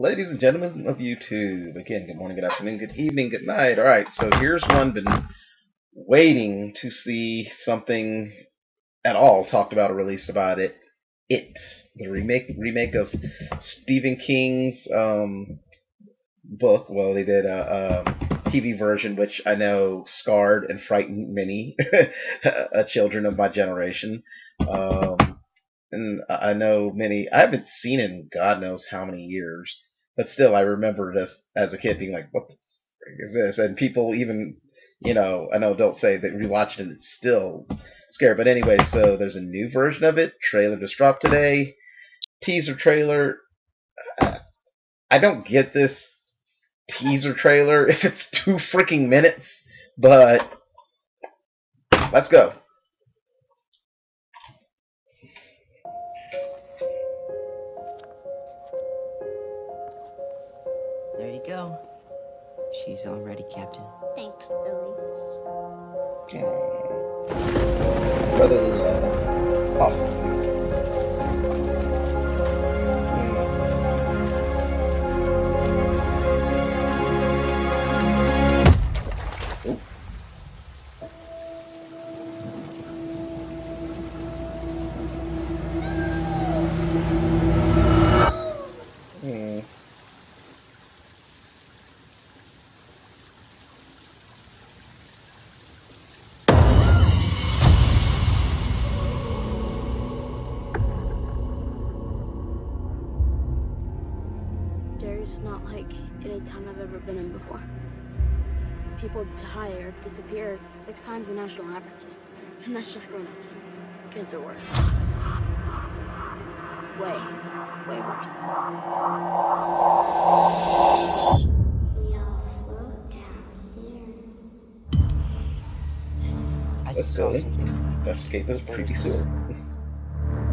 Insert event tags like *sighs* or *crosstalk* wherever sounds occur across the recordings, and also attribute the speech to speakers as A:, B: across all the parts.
A: Ladies and gentlemen of YouTube, again, good morning, good afternoon, good evening, good night. All right, so here's one been waiting to see something at all talked about or released about it. It, the remake remake of Stephen King's um, book. Well, they did a, a TV version, which I know scarred and frightened many *laughs* children of my generation. Um, and I know many. I haven't seen it in God knows how many years, but still, I remember this as a kid being like, "What the frick is this?" And people even, you know, I know don't say that rewatching it, it's still scary. But anyway, so there's a new version of it. Trailer just dropped today. Teaser trailer. I don't get this teaser trailer *laughs* if it's two freaking minutes, but let's go.
B: Go. She's all ready, Captain.
C: Thanks, Billy.
A: Brotherly love. Uh, awesome.
C: There's not like any town I've ever been in before. People die or disappear six times the national average. And that's just grown-ups. Kids are worse. Way, way worse.
D: We all float down here.
A: Let's go.
B: saw something.
A: Investigate this creepy sewer.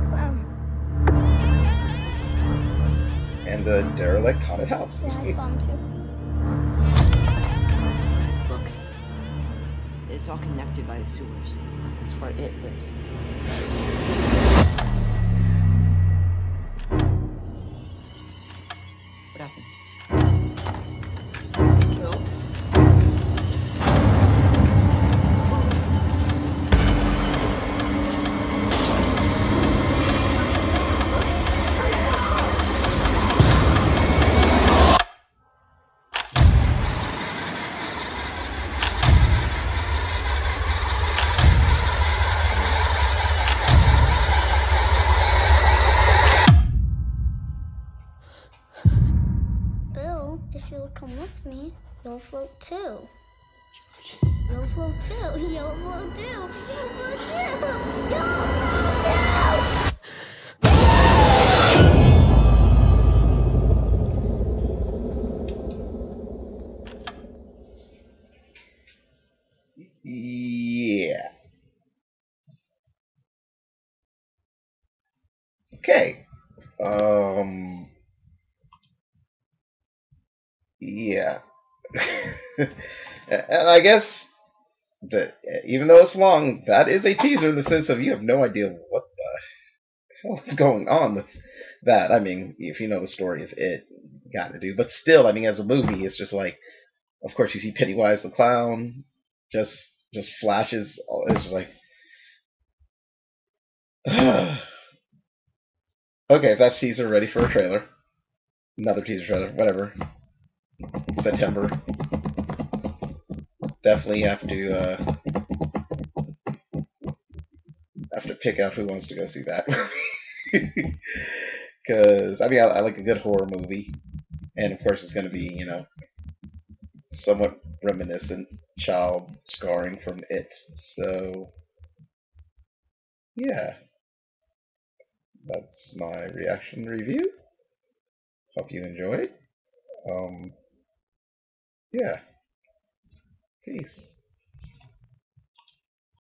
C: Clown.
A: And the derelict haunted house.
C: Yeah, I saw him too.
B: Look. It's all connected by the sewers. That's where it lives.
D: If you'll come with me, you'll float too. *laughs* You'll float too. You'll float too. You'll float too. You'll float too.
A: Yeah. Okay. Um. Yeah. *laughs* and I guess that even though it's long, that is a teaser in the sense of you have no idea what the hell is going on with that. I mean, if you know the story of it, got to do. But still, I mean, as a movie, it's just like, of course, you see Pennywise the clown, just just flashes. Oh, it's just like, *sighs* okay, if that's teaser, ready for a trailer. Another teaser trailer, whatever. September. Definitely have to uh, have to pick out who wants to go see that. *laughs* Because I mean, I, I like a good horror movie, and of course, it's going to be you know somewhat reminiscent child scarring from it. So, yeah. That's my reaction review. Hope you enjoyed. Um, yeah. Peace.